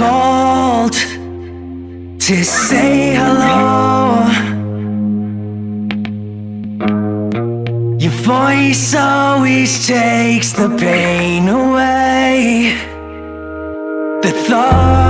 called to say hello. Your voice always takes the pain away. The thought